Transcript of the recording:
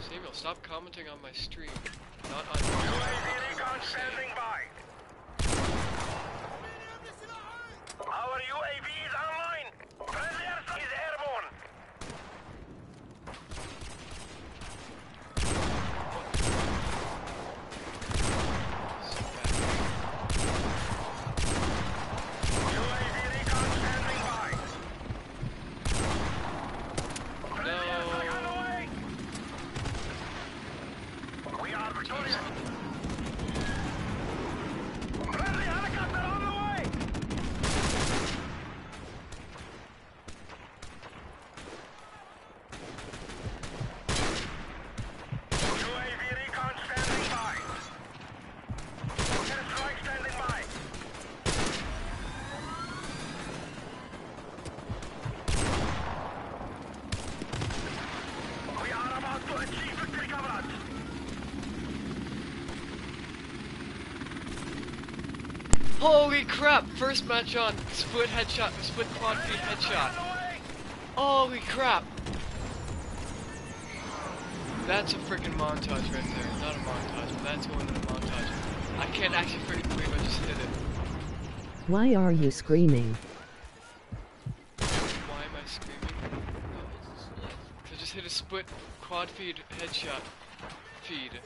Samuel, stop commenting on my stream. Not on your We Holy crap! First match on. Split headshot, split quad feed headshot. On the way. Holy crap! That's a freaking montage right there. Not a montage, but that's going in a montage. I can't actually freaking believe I just hit it. Why are you screaming? Why am I screaming? I just hit a split quad feed headshot feed.